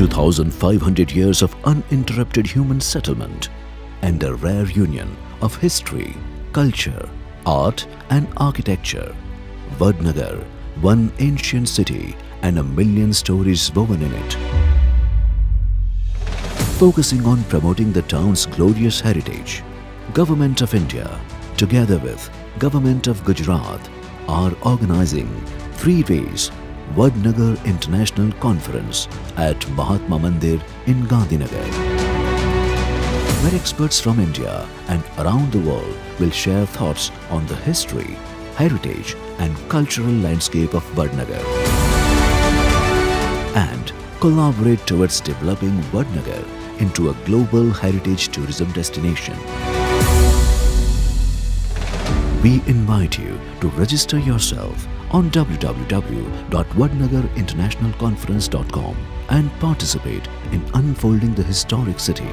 2,500 years of uninterrupted human settlement and a rare union of history, culture, art and architecture. Vadnagar, one ancient city and a million stories woven in it. Focusing on promoting the town's glorious heritage, Government of India, together with Government of Gujarat, are organizing three days Vadnagar International Conference at Mahatma Mandir in Gandhinagar. Where experts from India and around the world will share thoughts on the history, heritage and cultural landscape of Vadnagar. And collaborate towards developing Vadnagar into a global heritage tourism destination. We invite you to register yourself on www.vadnagarinternationalconference.com and participate in unfolding the historic city.